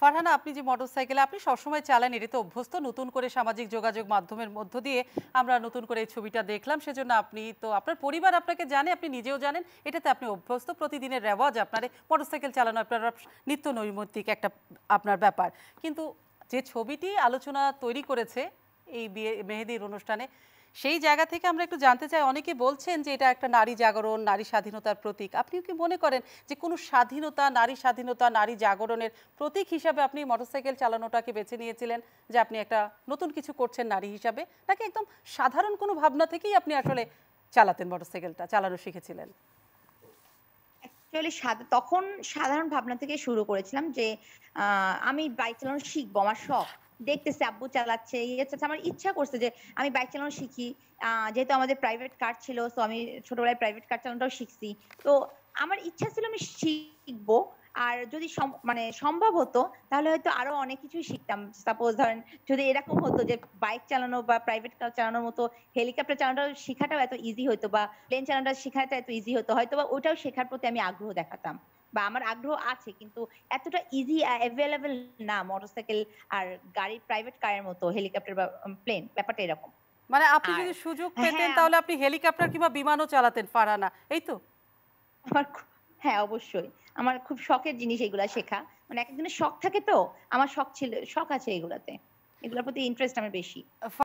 ফারহানা, আপনি যে মোটরসাইকেলে, আপনি সবসময় চালান এটা তো অভ্যস্ত। নতুন করে সামাজিক যোগাযোগ মাধ্যমের মধ্য দিয়ে আমরা নতুন করে এই ছবিটা দেখলাম। সেজন্য আপনি তো, আপনার পরিবার আপনাকে জানে, আপনি নিজেও জানেন, এটাতে আপনি অভ্যস্ত। প্রতিদিনের রেওয়াজ আপনার মোটরসাইকেল চালানো আপনার নিত্য নৈমিত্তিক একটা, আপনার ব্যাপার। কিন্তু যে ছবিটি আলোচনা তৈরি করেছে, এই বিয়ে, মেহেদির অনুষ্ঠানে সেই জায়গা থেকে আমরা একটু জানতে চাই, অনেকে বলছেন যে এটা একটা নারী জাগরণ, নারী স্বাধীনতার প্রতীক। আপনিও কি মনে করেন যে কোনো স্বাধীনতা, নারী স্বাধীনতা, নারী জাগরণের প্রতীক হিসাবে আপনি মোটরসাইকেল চালানোটাকে বেছে নিয়েছিলেন যে আপনি একটা নতুন কিছু করছেন নারী হিসাবে, নাকি একদম সাধারণ কোনো ভাবনা থেকেই আপনি আসলে চালাতেন মোটরসাইকেলটা, চালানো শিখেছিলেন? তখন সাধারণ ভাবনা থেকে শুরু করেছিলাম যে আমি বাইক চালানো শিখব, আমার শখ। দেখতেছে, আব্বু চালাচ্ছে ইয়ে চালাচ্ছে আমার ইচ্ছা করছে যে আমি বাইক চালানো শিখি। যেহেতু আমাদের প্রাইভেট কার ছিল তো আমি ছোটবেলায় প্রাইভেট কার চালানোটাও শিখছি। তো আমার ইচ্ছা ছিল আমি শিখব আর যদি মানে সম্ভব হতো তাহলে হয়তো আরও অনেক কিছুই শিখতাম। সাপোজ ধরেন যদি এরকম হতো যে বাইক চালানো বা প্রাইভেট কার চালানোর মতো হেলিকপ্টার চালানোটা শেখাটাও এত ইজি হতো বা প্লেন চালানোটা শেখাটা এত ইজি হতো হয়তো বা ওটাও শেখার প্রতি আমি আগ্রহ দেখাতাম বা আমার আগ্রহ আছে কিন্তু এতটা ইজি অ্যাভেলেবেল না মোটরসাইকেল আর গাড়ি প্রাইভেট কারের মতো হেলিকপ্টার বা প্লেন ব্যাপারটা এরকম। মানে আপনি যদি সুযোগ হ্যাঁ, পেতেন তাহলে আপনি হেলিকপ্টার কিংবা বিমানও চালাতেন ফারহানা এই তো আমার হ্যাঁ অবশ্যই। আমার খুব শখের জিনিস এগুলা শেখা। মানে এক একজনের শখ থাকে তো? আমার শখ ছিল, শখ আছে এগুলাতে। এগুলোর প্রতি ইন্টারেস্ট আমার বেশি।